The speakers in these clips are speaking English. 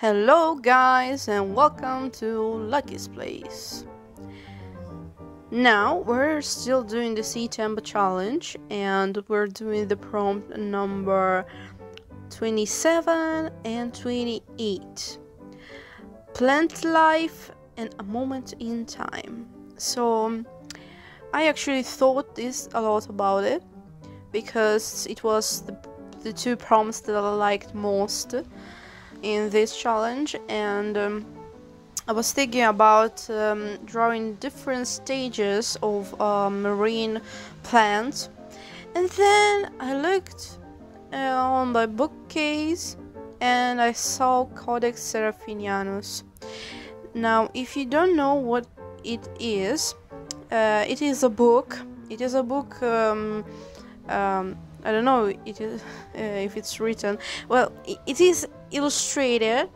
Hello, guys, and welcome to Lucky's Place. Now we're still doing the Seatember challenge, and we're doing the prompt number 27 and 28 plant life and a moment in time. So, I actually thought this a lot about it because it was the, the two prompts that I liked most in this challenge and um, I was thinking about um, drawing different stages of a marine plant and then I looked uh, on my bookcase and I saw Codex Seraphinianus. Now if you don't know what it is, uh, it is a book. It is a book um, um, I don't know it is, uh, if it's written. Well, it is illustrated.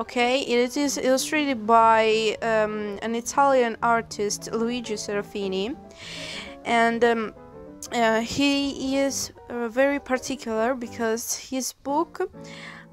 Okay, it is illustrated by um, an Italian artist, Luigi Serafini, and um, uh, he is uh, very particular because his book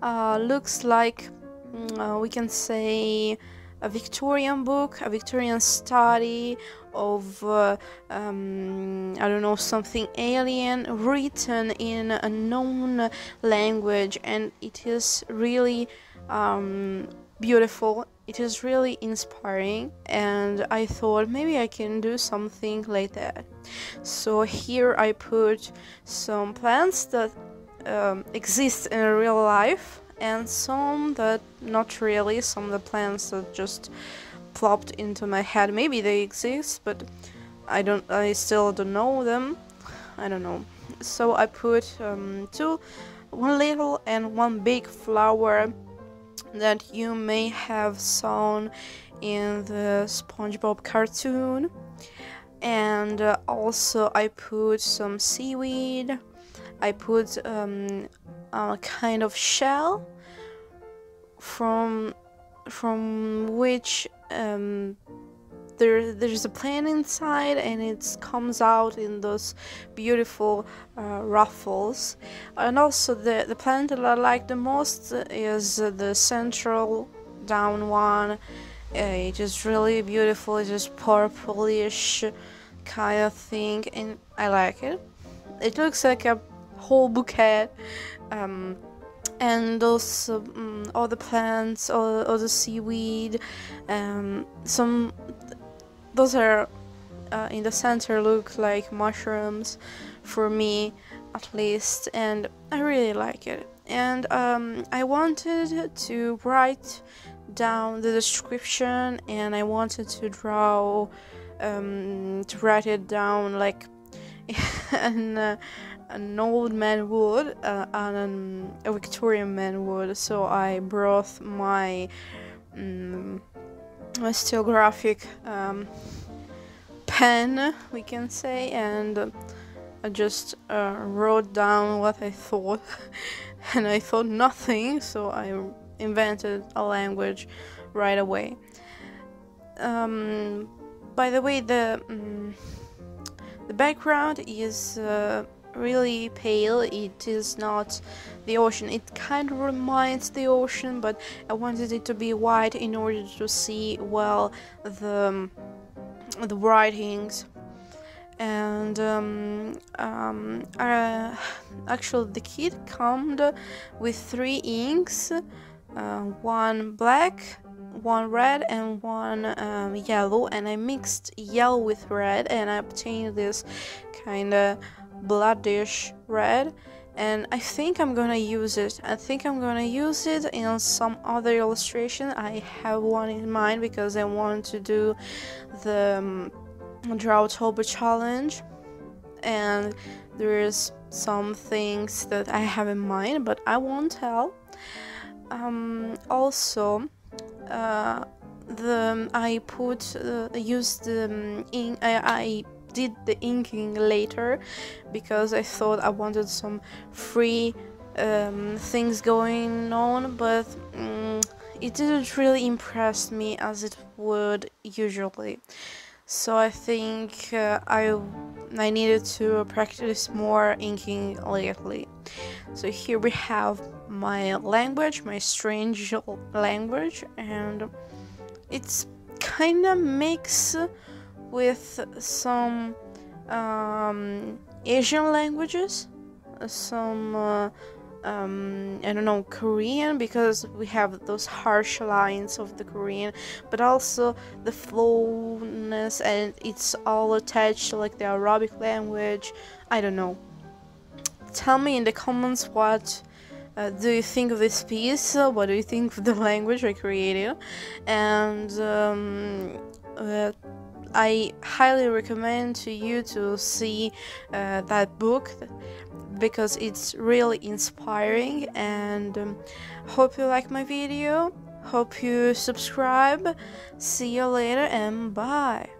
uh, looks like mm, uh, we can say a Victorian book, a Victorian study of uh, um, I don't know something alien written in a known language, and it is really um, beautiful. It is really inspiring, and I thought maybe I can do something like that. So here I put some plants that um, exist in real life and some that not really some of the plants that just plopped into my head. Maybe they exist but i don't i still don't know them. I don't know. So i put um, two one little and one big flower that you may have seen in the spongebob cartoon. And uh, also i put some seaweed. I put um, a kind of shell from from which um, there there's a plant inside and it comes out in those beautiful uh, ruffles. And also the the plant that I like the most is the central down one. Uh, it is really beautiful. It's purplish kind of thing and I like it. It looks like a whole bouquet um, and those um, all the plants all, all the seaweed um, some those are uh, in the center look like mushrooms for me at least and I really like it. And um, I wanted to write down the description and I wanted to draw um, to write it down like and uh, an old man would uh, and a Victorian man would. So I brought my um, my stylographic um, pen, we can say, and I just uh, wrote down what I thought, and I thought nothing, so I invented a language right away. Um, by the way, the um, the background is uh, really pale. It is not the ocean. It kind of reminds the ocean but I wanted it to be white in order to see well the the writings. And um, um, uh, actually the kit came with three inks uh, one black one red and one um, yellow. And I mixed yellow with red and I obtained this kind of bloodish red and I think I'm gonna use it. I think I'm gonna use it in some other illustration. I have one in mind because I want to do the um, Drawtober challenge and there is some things that I have in mind but I won't tell. Um, also, uh, the I put uh, used um, in I, I did the inking later because I thought I wanted some free um, things going on, but um, it didn't really impress me as it would usually. So I think uh, I I needed to practice more inking lately. So here we have my language, my strange language, and it's kind of mixed with some um, Asian languages, some uh, um, I don't know Korean because we have those harsh lines of the Korean, but also the flowness and it's all attached to like the Arabic language. I don't know. Tell me in the comments what uh, do you think of this piece? what do you think of the language I created? And um, uh, I highly recommend to you to see uh, that book because it's really inspiring and um, hope you like my video. Hope you subscribe. See you later and bye